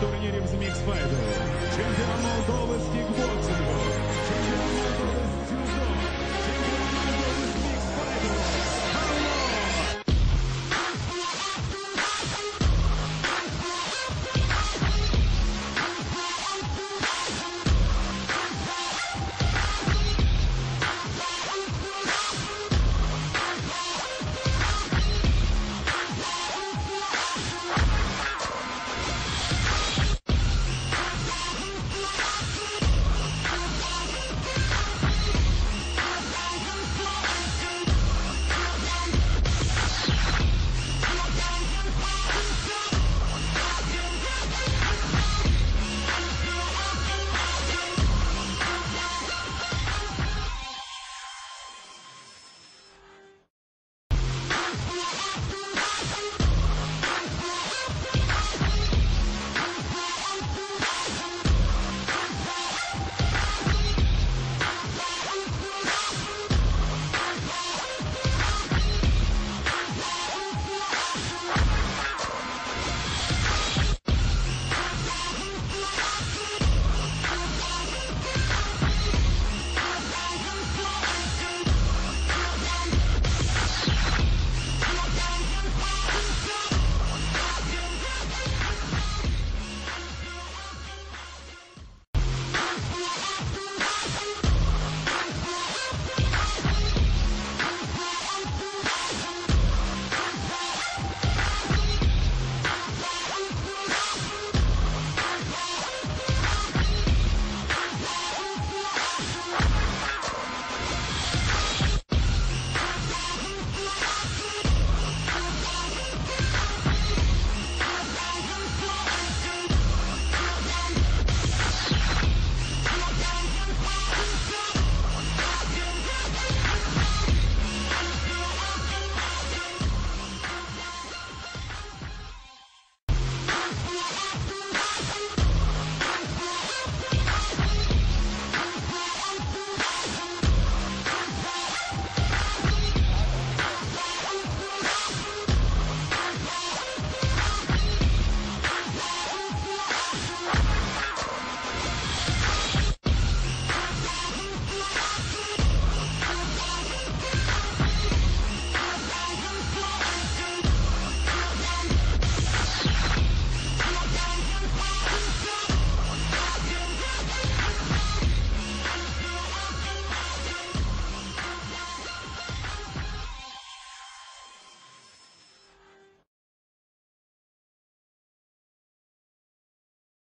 турнире в Змикс Чемпион Молдовы с кикбоксингом.